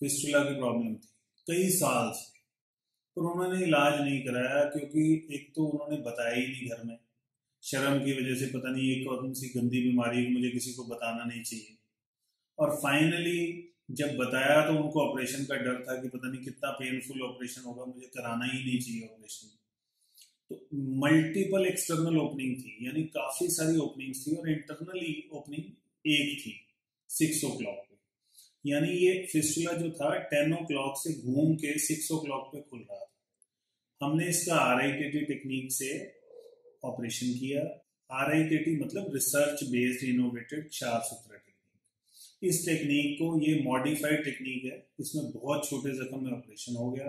Fistula की problem थी, कई साल से। पर उन्होंने इलाज नहीं कराया क्योंकि एक तो उन्होंने बताया ही नहीं घर में। शर्म की वजह से पता नहीं एक कौन सी गंदी बीमारी मुझे किसी को बताना नहीं चाहिए। और फाइनली जब बताया तो उनको ऑपरेशन का डर था कि पता नहीं कितना पेनफुल ऑपरेशन होगा, मुझे कराना ही नहीं चाहिए ऑपरेशन तो मल्टीपल एक्सटर्नल ओपनिंग थी, यानी काफ़ी सारी ओपनिंग थी और इंटरनली ओपनिंग एक थी सिक्स ओ क्लॉक यानी ये फिस्टुला जो था टेन ओ क्लॉक से घूम के सिक्स ओ क्लॉक पे खुल रहा था। हमने इसका R I K T technique से ऑपरेशन किया। आर आई के टी मतलब रिसर्च बेस्ड इनोवेटेड चार सूत्र टेक्निक इस टेक्निक को, ये मॉडिफाइड टेक्निक है। इसमें बहुत छोटे जख्म में ऑपरेशन हो गया।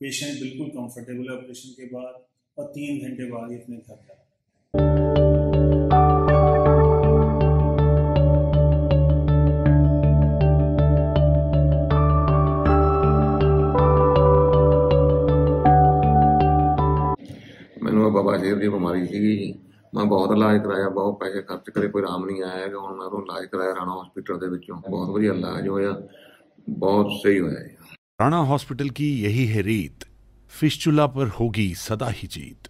पेशेंट बिल्कुल कंफर्टेबल है ऑपरेशन के बाद और तीन घंटे बाद ही अपने घर जा ਬਾਬਾ ਸ਼ੇਰ ਦੀ ਬਿਮਾਰੀ ਸੀਗੀ ਜੀ ਮੈਂ ਬਹੁਤ ਇਲਾਜ ਕਰਾਇਆ ਬਹੁਤ ਪੈਸੇ ਖਰਚ ਕਰੇ ਕੋਈ ਆਰਾਮ ਨਹੀਂ ਆਇਆ ਹੈਗਾ ਹੁਣ ਮੈਂ ਉਹ ਇਲਾਜ ਕਰਾਇਆ ਰਾਣਾ ਹਸਪੀਟਲ ਦੇ ਵਿੱਚੋਂ ਬਹੁਤ ਵਧੀਆ ਇਲਾਜ ਹੋਇਆ ਬਹੁਤ ਸਹੀ ਹੋਇਆ ਜੀ राणा हॉस्पिटल की यही है रीत फिस्चुला पर होगी सदा ही जीत